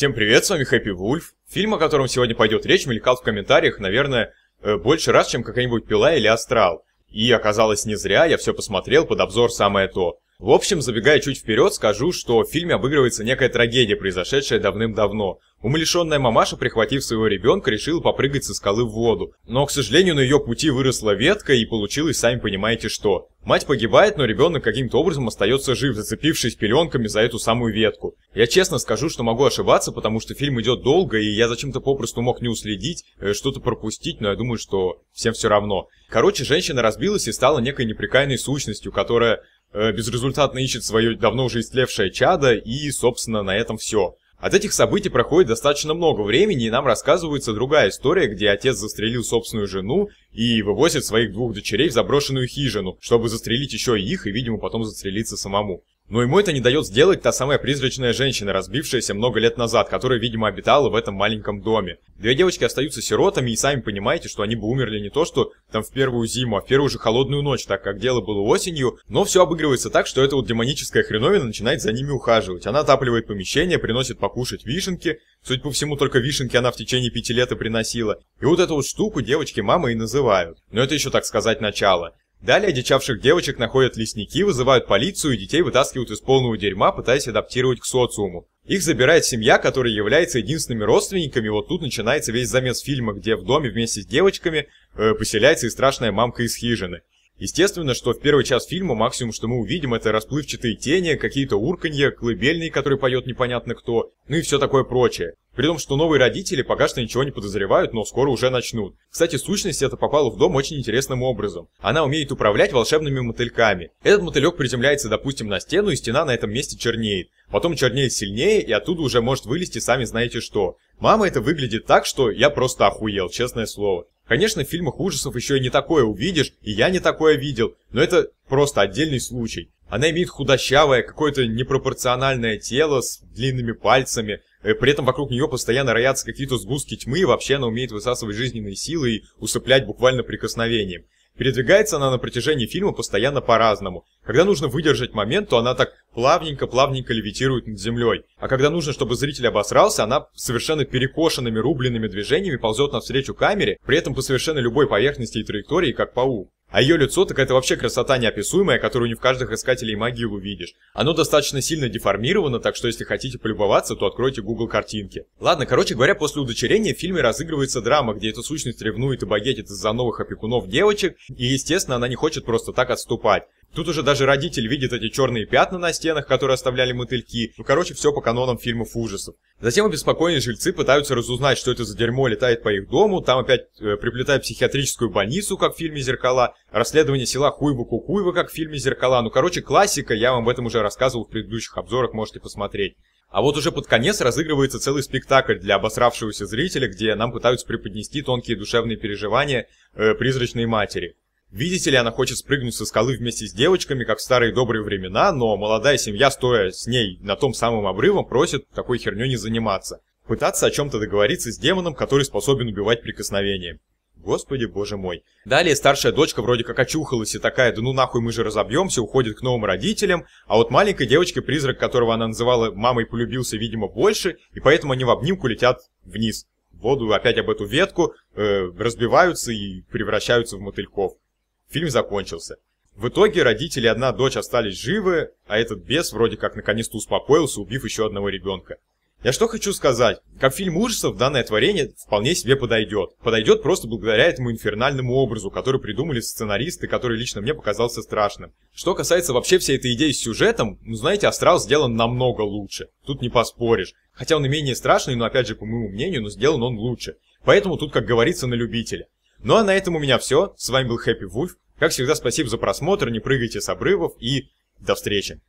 Всем привет, с вами Хэппи Вульф. Фильм, о котором сегодня пойдет речь, мелькал в комментариях, наверное, э, больше раз, чем какая-нибудь «Пила» или «Астрал». И оказалось не зря, я все посмотрел, под обзор самое то. В общем, забегая чуть вперед, скажу, что в фильме обыгрывается некая трагедия, произошедшая давным-давно. Умалишенная мамаша, прихватив своего ребенка, решила попрыгать со скалы в воду. Но, к сожалению, на ее пути выросла ветка и получилось, сами понимаете, что. Мать погибает, но ребенок каким-то образом остается жив, зацепившись пеленками за эту самую ветку. Я честно скажу, что могу ошибаться, потому что фильм идет долго, и я зачем-то попросту мог не уследить, э, что-то пропустить, но я думаю, что всем все равно. Короче, женщина разбилась и стала некой неприкаянной сущностью, которая э, безрезультатно ищет свое давно уже истлевшее чадо, и, собственно, на этом все. От этих событий проходит достаточно много времени, и нам рассказывается другая история, где отец застрелил собственную жену и вывозит своих двух дочерей в заброшенную хижину, чтобы застрелить еще и их и, видимо, потом застрелиться самому. Но ему это не дает сделать та самая призрачная женщина, разбившаяся много лет назад, которая, видимо, обитала в этом маленьком доме. Две девочки остаются сиротами, и сами понимаете, что они бы умерли не то что там в первую зиму, а в первую же холодную ночь, так как дело было осенью, но все обыгрывается так, что эта вот демоническая хреновина начинает за ними ухаживать. Она отапливает помещение, приносит покушать вишенки, судя по всему, только вишенки она в течение пяти лет и приносила. И вот эту вот штуку девочки мама и называют. Но это еще, так сказать, начало. Далее одичавших девочек находят лесники, вызывают полицию и детей вытаскивают из полного дерьма, пытаясь адаптировать к социуму. Их забирает семья, которая является единственными родственниками, вот тут начинается весь замес фильма, где в доме вместе с девочками э, поселяется и страшная мамка из хижины. Естественно, что в первый час фильма максимум, что мы увидим, это расплывчатые тени, какие-то урканья, колыбельные, которые поет непонятно кто, ну и все такое прочее. При том, что новые родители пока что ничего не подозревают, но скоро уже начнут. Кстати, сущность эта попала в дом очень интересным образом. Она умеет управлять волшебными мотыльками. Этот мотылек приземляется, допустим, на стену, и стена на этом месте чернеет. Потом чернеет сильнее, и оттуда уже может вылезти сами знаете что. Мама это выглядит так, что я просто охуел, честное слово. Конечно, в фильмах ужасов еще и не такое увидишь, и я не такое видел, но это просто отдельный случай. Она имеет худощавое, какое-то непропорциональное тело с длинными пальцами, при этом вокруг нее постоянно роятся какие-то сгустки тьмы, и вообще она умеет высасывать жизненные силы и усыплять буквально прикосновением. Передвигается она на протяжении фильма постоянно по-разному. Когда нужно выдержать момент, то она так плавненько-плавненько левитирует над землей. А когда нужно, чтобы зритель обосрался, она совершенно перекошенными рубленными движениями ползет навстречу камере, при этом по совершенно любой поверхности и траектории, как паук. А ее лицо, так это вообще красота неописуемая, которую не в каждых искателей могил увидишь. Оно достаточно сильно деформировано, так что если хотите полюбоваться, то откройте Google картинки. Ладно, короче говоря, после удочерения в фильме разыгрывается драма, где эта сущность ревнует и багетит из-за новых опекунов девочек, и естественно она не хочет просто так отступать. Тут уже даже родитель видит эти черные пятна на стенах, которые оставляли мотыльки. Ну, короче, все по канонам фильмов ужасов. Затем обеспокоенные жильцы пытаются разузнать, что это за дерьмо летает по их дому. Там опять э, приплетают психиатрическую больницу, как в фильме «Зеркала». Расследование села Хуйва-Кукуева, как в фильме «Зеркала». Ну, короче, классика. Я вам об этом уже рассказывал в предыдущих обзорах, можете посмотреть. А вот уже под конец разыгрывается целый спектакль для обосравшегося зрителя, где нам пытаются преподнести тонкие душевные переживания э, призрачной матери. Видите ли, она хочет спрыгнуть со скалы вместе с девочками, как в старые добрые времена, но молодая семья, стоя с ней на том самом обрывом, просит такой херней не заниматься. Пытаться о чем-то договориться с демоном, который способен убивать прикосновением. Господи, боже мой. Далее старшая дочка вроде как очухалась и такая, да ну нахуй мы же разобьемся, уходит к новым родителям, а вот маленькой девочке призрак, которого она называла мамой, полюбился, видимо, больше, и поэтому они в обнимку летят вниз. В воду опять об эту ветку, э, разбиваются и превращаются в мотыльков. Фильм закончился. В итоге родители и одна дочь остались живы, а этот бес вроде как наконец-то успокоился, убив еще одного ребенка. Я что хочу сказать, как фильм ужасов данное творение вполне себе подойдет. Подойдет просто благодаря этому инфернальному образу, который придумали сценаристы, который лично мне показался страшным. Что касается вообще всей этой идеи с сюжетом, ну знаете, Астрал сделан намного лучше. Тут не поспоришь. Хотя он и менее страшный, но опять же, по моему мнению, но сделан он лучше. Поэтому тут, как говорится, на любителя. Ну а на этом у меня все. С вами был Хэппи Вульф. Как всегда, спасибо за просмотр, не прыгайте с обрывов и до встречи.